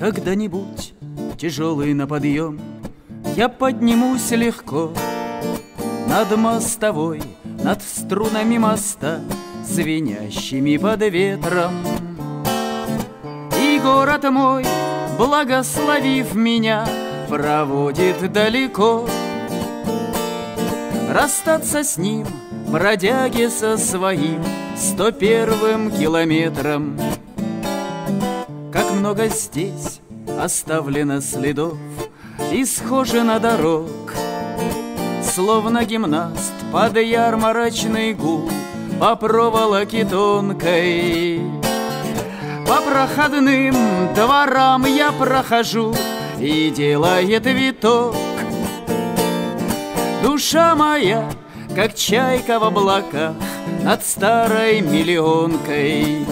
Когда-нибудь тяжелый на подъем Я поднимусь легко Над мостовой, над струнами моста Звенящими под ветром. И город мой, благословив меня Проводит далеко. Расстаться с ним, бродяги со своим Сто первым километром много здесь оставлено следов И схоже на дорог. Словно гимнаст под ярмарочный гул По проволоке тонкой. По проходным дворам я прохожу И делает виток. Душа моя, как чайка в облаках Над старой миллионкой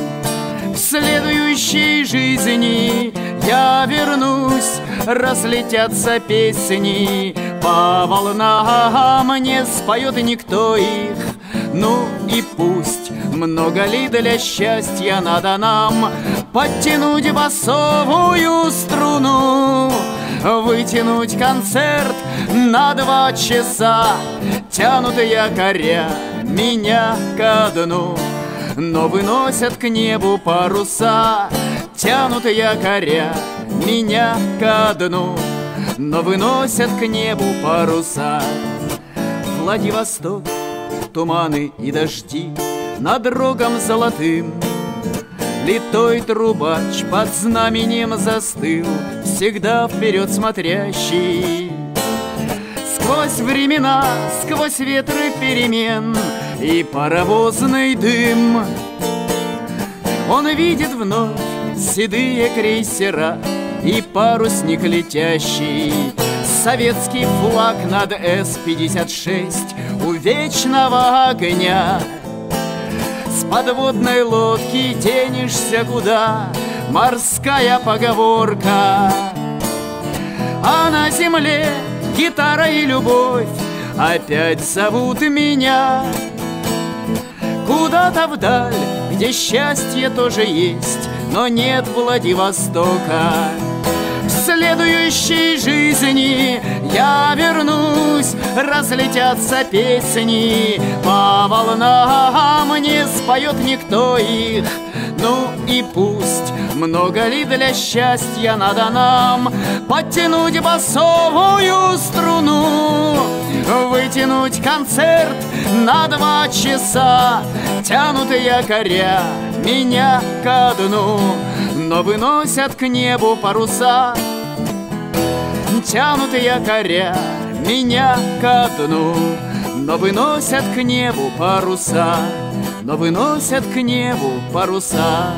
следующей жизни. Я вернусь Разлетятся песни. По волнам Не споет никто их, ну и пусть Много ли для счастья надо нам Подтянуть басовую струну Вытянуть концерт на два часа Тянут якоря меня ко дну Но выносят к небу паруса Тянут якоря меня ко дну Но выносят к небу паруса. Владивосток, туманы и дожди Над рогом золотым Литой трубач под знаменем застыл Всегда вперед смотрящий. Сквозь времена, сквозь ветры перемен И паровозный дым. Он видит вновь седые крейсера И парусник летящий. Советский флаг над С-56 У вечного огня. С подводной лодки денешься куда? Морская поговорка. А на земле гитара и любовь Опять зовут меня Куда-то вдаль, где счастье тоже есть Но нет Владивостока. В следующей жизни я вернусь Разлетятся песни. По волнам Не споет никто их, ну и пусть Много ли для счастья надо нам Подтянуть басовую струну Вытянуть концерт на два часа. Тянут якоря меня ко дну Но выносят к небу паруса. Тянут якоря меня ко дну Но выносят к небу паруса Но выносят к небу паруса